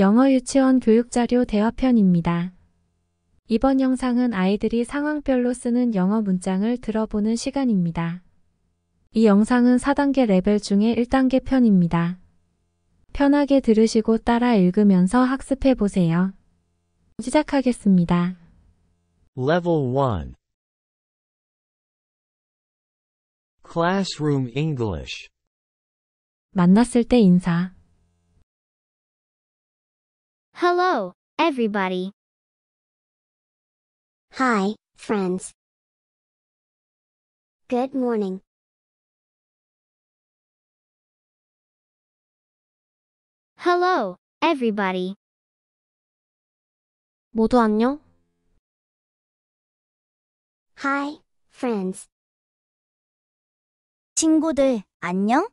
영어 유치원 교육자료 대화편입니다. 이번 영상은 아이들이 상황별로 쓰는 영어 문장을 들어보는 시간입니다. 이 영상은 4단계 레벨 중에 1단계 편입니다. 편하게 들으시고 따라 읽으면서 학습해 보세요. 시작하겠습니다. Level 1 Classroom English 만났을 때 인사. Hello, everybody. Hi, friends. Good morning. Hello, everybody. 모두 안녕? Hi, friends. 친구들, 안녕?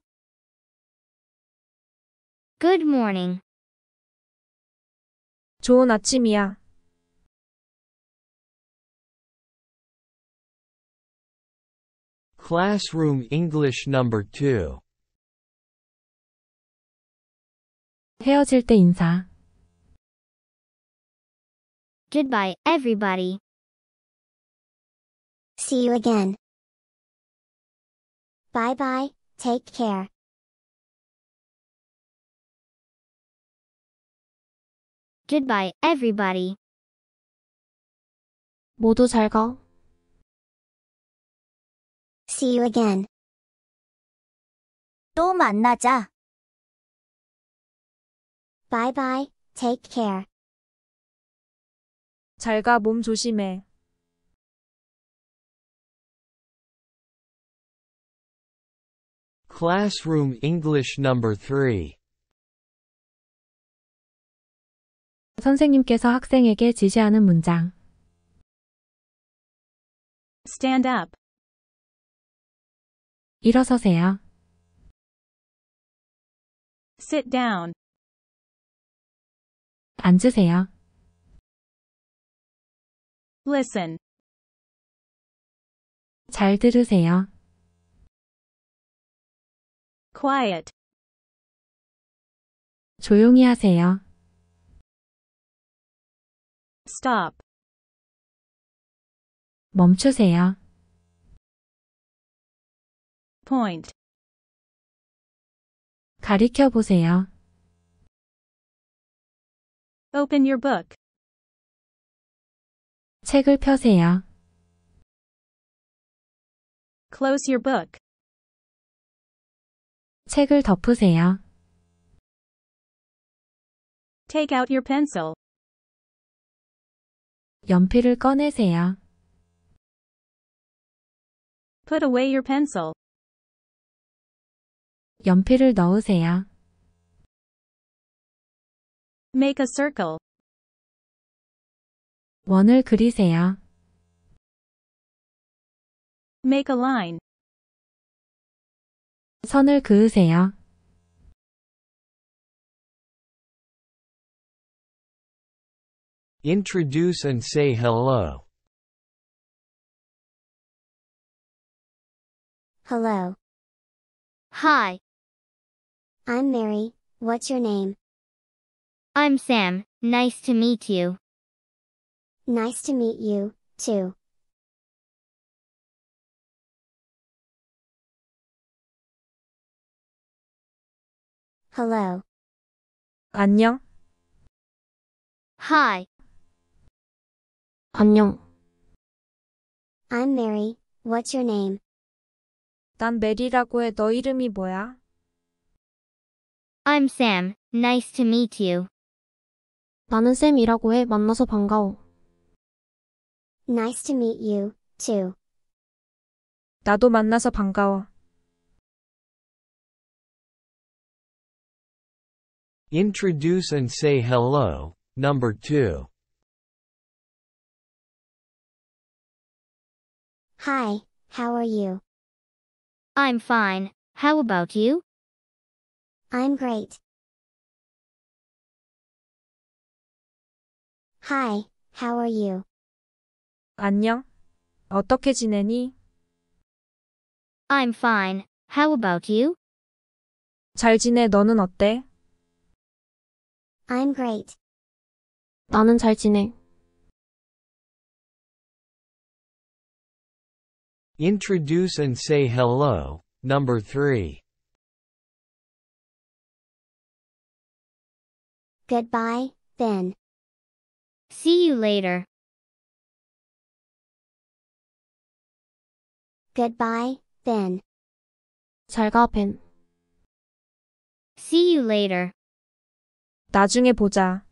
Good morning. 좋은 아침이야. Classroom English Number 2 헤어질 때 인사. Goodbye, everybody. See you again. Bye bye, take care. Goodbye, everybody. 모두 잘 가. See you again. 또 만나자. Bye bye, take care. 잘 가, 몸 조심해. Classroom English Number 3 선생님께서 학생에게 지시하는 문장. Stand up. 일어서세요. Sit down. 앉으세요. Listen. 잘 들으세요. Quiet. 조용히 하세요. Stop. 멈추세요. Point. 가리켜 보세요. Open your book. 책을 펴세요. Close your book. 책을 덮으세요. Take out your pencil. 연필을 꺼내세요. Put away your pencil. 연필을 넣으세요. Make a circle. 원을 그리세요. Make a line. 선을 그으세요. Introduce and say hello. Hello. Hi, I'm Mary. What's your name? I'm Sam. Nice to meet you. Nice to meet you, too. Hello. 안녕. Hi, 안녕. I'm Mary. What's your name? 난 메리라고 해. 너 이름이 뭐야? I'm Sam. Nice to meet you. 나는 쌤이라고 해. 만나서 반가워. Nice to meet you, too. 나도 만나서 반가워. Introduce and say hello. Number 2 Hi, how are you? I'm fine. How about you? I'm great. Hi, how are you? 안녕. 어떻게 지내니? I'm fine. How about you? 잘 지내. 너는 어때? I'm great. 나는 잘 지내. Introduce and say hello. Number 3. Goodbye, Ben. See you later. Goodbye, Ben. 잘 가, 벤. See you later. 나중에 보자.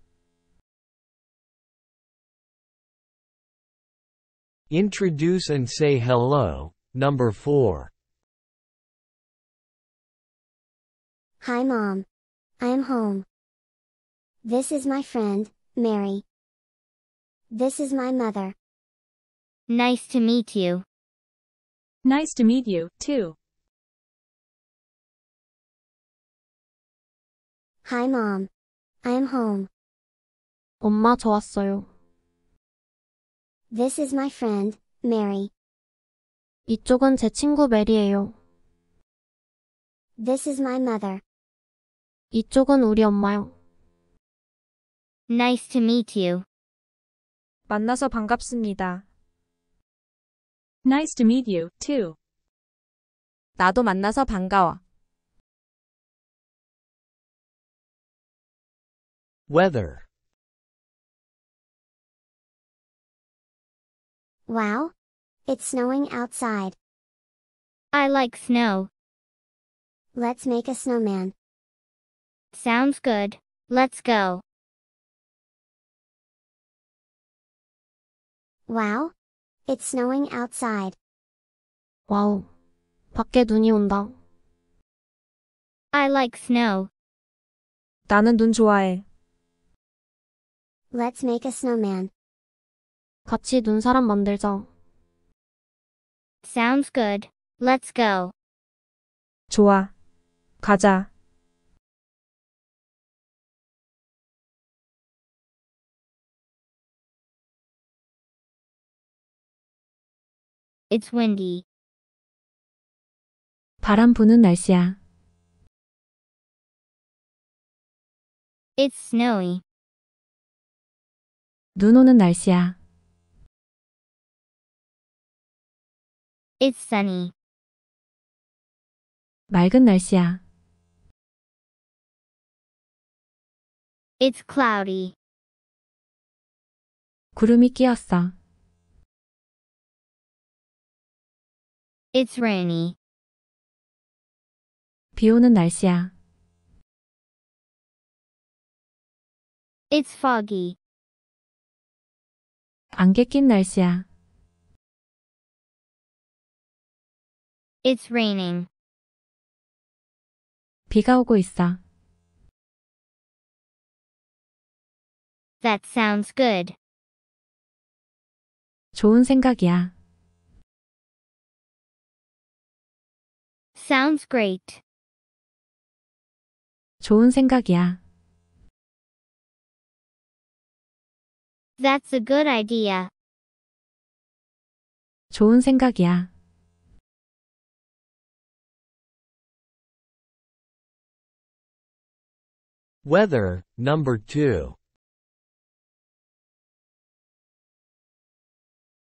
Introduce and say hello. Number 4. Hi mom. I am home. This is my friend, Mary. This is my mother. Nice to meet you. Nice to meet you, too. Hi mom. I am home. 엄마 저 왔어요. This is my friend, Mary. 이쪽은 제 친구 메리예요. This is my mother. 이쪽은 우리 엄마요. Nice to meet you. 만나서 반갑습니다. Nice to meet you, too. 나도 만나서 반가워. Weather. Wow. It's snowing outside. I like snow. Let's make a snowman. Sounds good. Let's go. Wow. It's snowing outside. 와우. 밖에 눈이 온다. I like snow. 나는 눈 좋아해. Let's make a snowman. 같이 눈사람 만들자. Sounds good. Let's go. 좋아. 가자. It's windy. 바람 부는 날씨야. It's snowy. 눈 오는 날씨야. It's sunny. 맑은 날씨야. It's cloudy. 구름이 끼었어. It's rainy. 비 오는 날씨야. It's foggy. 안개 낀 날씨야. It's raining. 비가 오고 있어. That sounds good. 좋은 생각이야. Sounds great. 좋은 생각이야. That's a good idea. 좋은 생각이야. Weather. Number 2.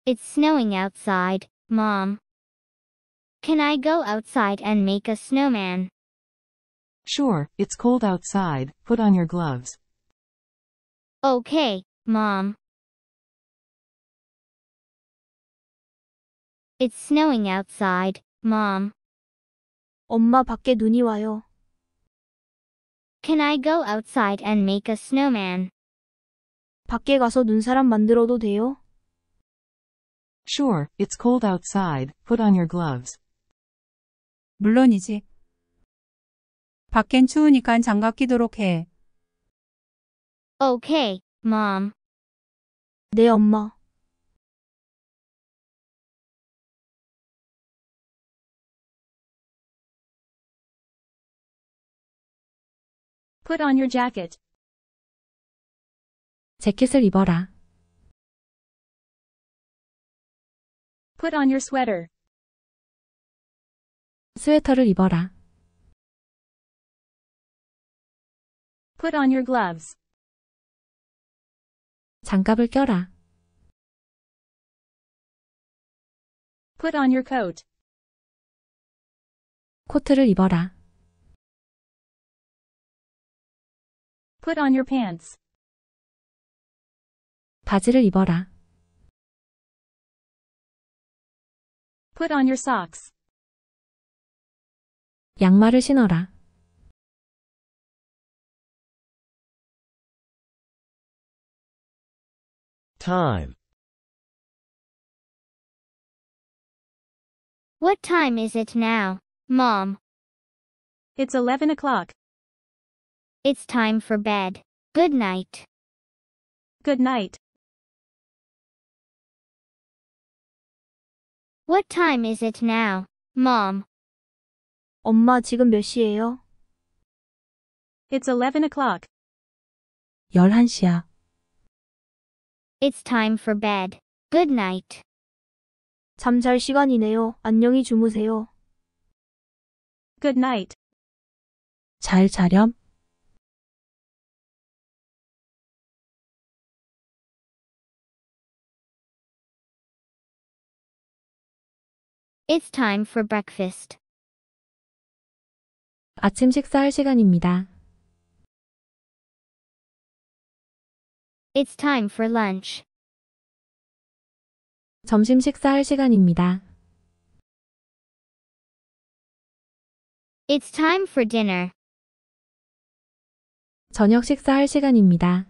It's snowing outside, Mom. Can I go outside and make a snowman? Sure, it's cold outside, put on your gloves. Okay, Mom. It's snowing outside, Mom. 엄마 밖에 눈이 와요. Can I go outside and make a snowman? 밖에 가서 눈사람 만들어도 돼요? Sure, it's cold outside, put on your gloves. 물론이지. 밖엔 추우니깐 장갑 끼도록 해. Okay, Mom. 네, 엄마. Put on your jacket. 재킷을 입어라. Put on your sweater. 스웨터를 입어라. Put on your gloves. 장갑을 껴라. Put on your coat. 코트를 입어라. Put on your pants. 바지를 입어라. Put on your socks. 양말을 신어라. Time. What time is it now, Mom? It's 11 o'clock. It's time for bed. Good night. Good night. What time is it now, Mom? 엄마 지금 몇 시예요? It's 11 o'clock. 11시야. It's time for bed. Good night. 잠잘 시간이네요. 안녕히 주무세요. Good night. 잘 자렴. It's time for breakfast. 아침 식사할 시간입니다. It's time for lunch. 점심 식사할 시간입니다. It's time for dinner. 저녁 식사할 시간입니다.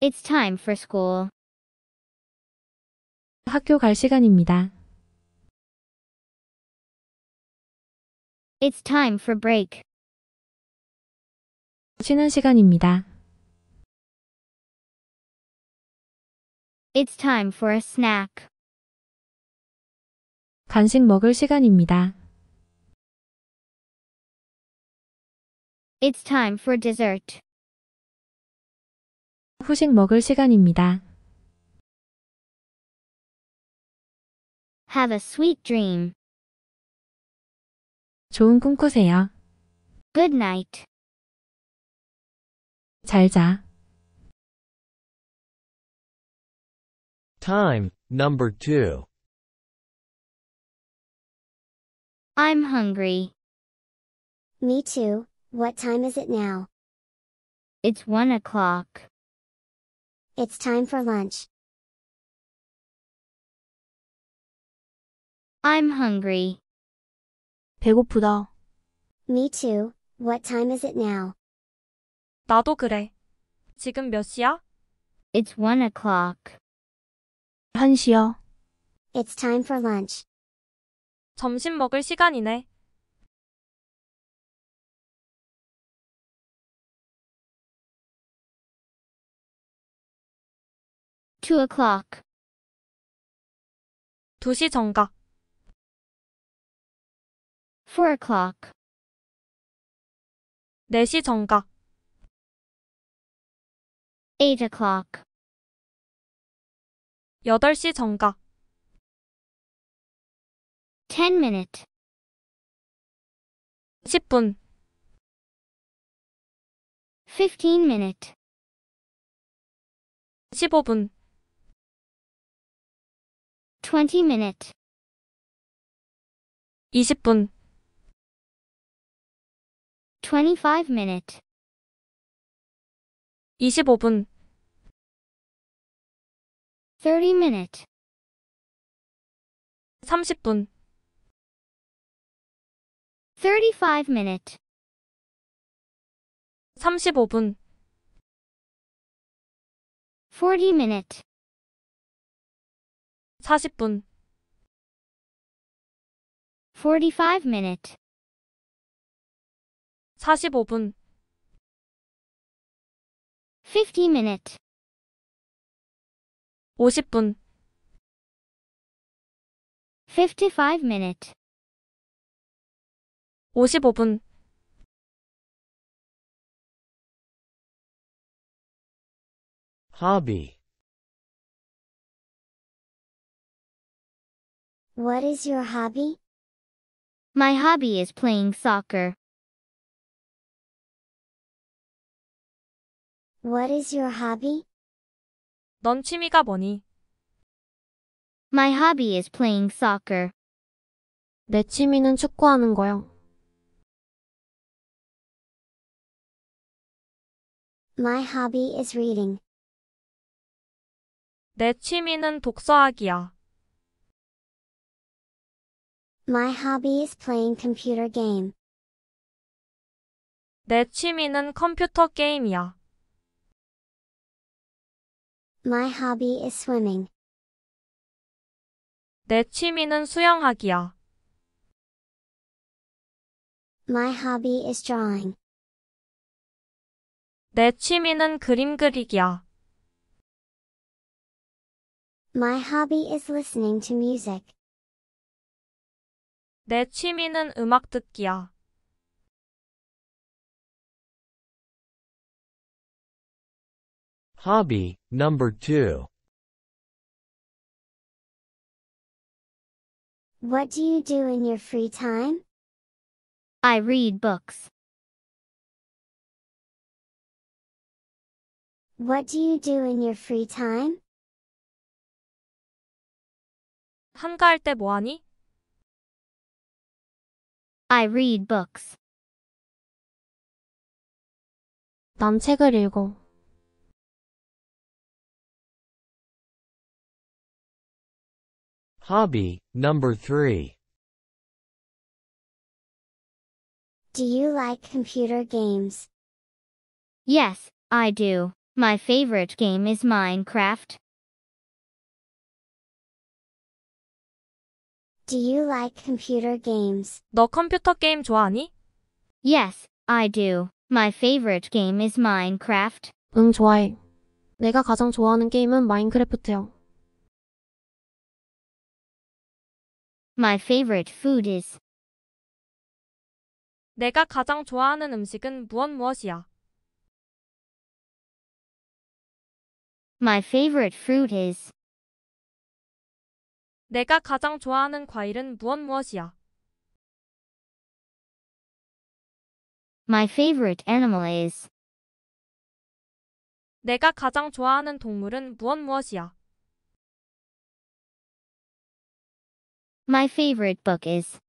It's time for school. 학교 갈 시간입니다. It's time for break. 쉬는 시간입니다. It's time for a snack. 간식 먹을 시간입니다. It's time for dessert. 후식 먹을 시간입니다. Have a sweet dream. 좋은 꿈 꾸세요. Good night. 잘 자. Time. Number 2. I'm hungry. Me too. What time is it now? It's one o'clock. It's time for lunch. I'm hungry. 배고프다. Me too. What time is it now? 나도 그래. 지금 몇 시야? It's one o'clock. 1시야. It's time for lunch. 점심 먹을 시간이네. Two o'clock. 2시 정각. Four o'clock. 4시 정각. Eight o'clock. 8시 정각. Ten minute. 10분. Fifteen minute. 15분. Twenty minute. 20분. Twenty-five minute. 25분. Thirty minute. 30분. Thirty-five minute. 35분. Forty minute. 40분. Forty-five minute. 45분. Fifty minute. 50분. Fifty-five minute. 55분. Hobby. What is your hobby? My hobby is playing soccer. What is your hobby? 넌 취미가 뭐니? My hobby is playing soccer. 내 취미는 축구하는 거요. My hobby is reading. 내 취미는 독서하기야. My hobby is playing computer game. 내 취미는 컴퓨터 게임이야. My hobby is swimming. 내 취미는 수영하기야. My hobby is drawing. 내 취미는 그림 그리기야. My hobby is listening to music. 내 취미는 음악 듣기야. Hobby, number 2. What do you do in your free time? I read books. What do you do in your free time? 한가할 때 뭐하니? I read books. 난 책을 읽어. Hobby, number 3. Do you like computer games? Yes, I do. My favorite game is Minecraft. Do you like computer games? 너 컴퓨터 게임 좋아하니? Yes, I do. My favorite game is Minecraft. 응, 좋아해. 내가 가장 좋아하는 게임은 마인크래프트야. My favorite food is 내가 가장 좋아하는 음식은 무엇 무엇이야? My favorite fruit is 내가 가장 좋아하는 과일은 무엇 무엇이야? My favorite animal is 내가 가장 좋아하는 동물은 무엇 무엇이야? My favorite book is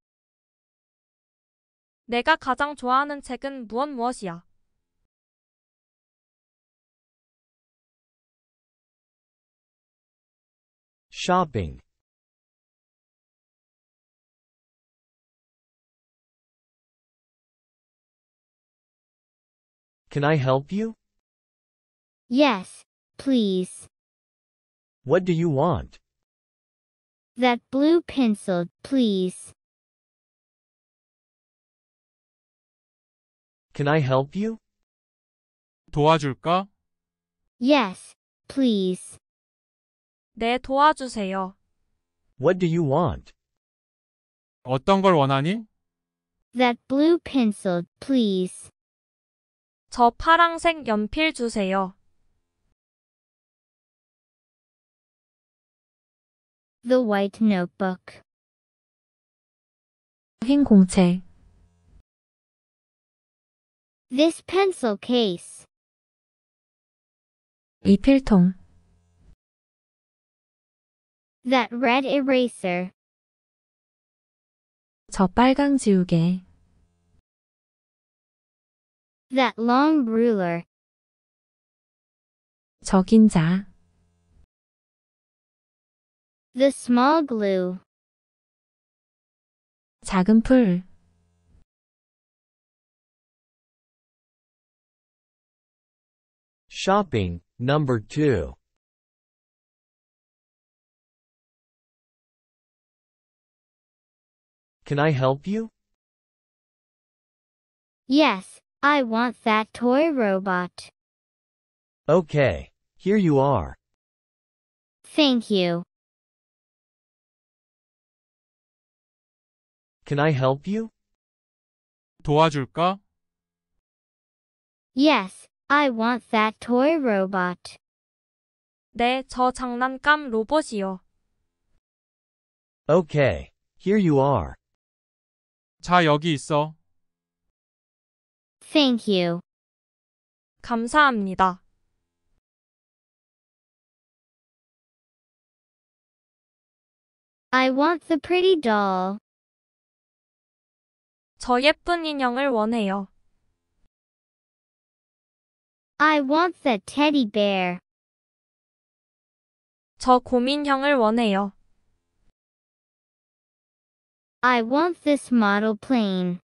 내가 가장 좋아하는 책은 무엇 무엇이야? Shopping. Can I help you? Yes, please. What do you want? That blue pencil, please. Can I help you? 도와줄까? Yes, please. 네, 도와주세요. What do you want? 어떤 걸 원하니? That blue pencil, please. 저 파랑색 연필 주세요. The white notebook. 흰 공책. This pencil case. 이 필통. That red eraser. 저 빨강 지우개. That long ruler. 저 긴자. The small glue. 작은 풀. Shopping, number 2. Can I help you? Yes, I want that toy robot. Okay, here you are. Thank you. Can I help you? 도와줄까? Yes, I want that toy robot. 네, 저 장난감 로봇이요. Okay, here you are. 자, 여기 있어. Thank you. 감사합니다. I want the pretty doll. 저 예쁜 인형을 원해요. I want that teddy bear. 저 곰인형을 원해요. I want this model plane.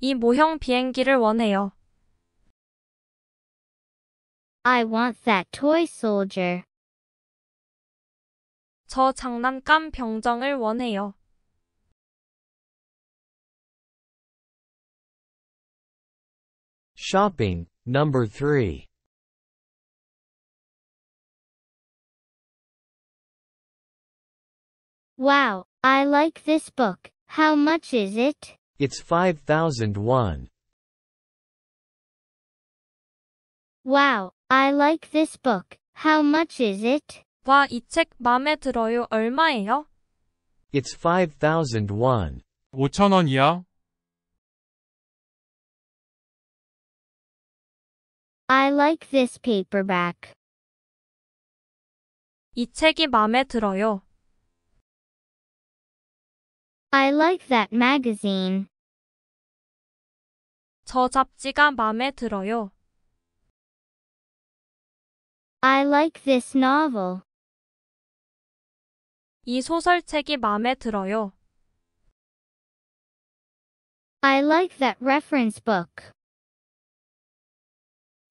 이 모형 비행기를 원해요. I want that toy soldier. 저 장난감 병정을 원해요. Shopping, number 3. Wow, I like this book. How much is it? It's 5001. Wow, I like this book. How much is it? 와, 이 책 맘에 들어요. 얼마예요? It's 5001. 5천원이야? I like this paperback. 이 책이 맘에 들어요. I like that magazine. 저 잡지가 맘에 들어요. I like this novel. 이 소설책이 맘에 들어요. I like that reference book.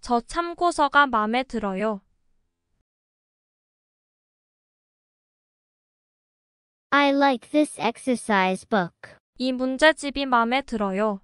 저 참고서가 마음에 들어요. I like this exercise book. 이 문제집이 마음에 들어요.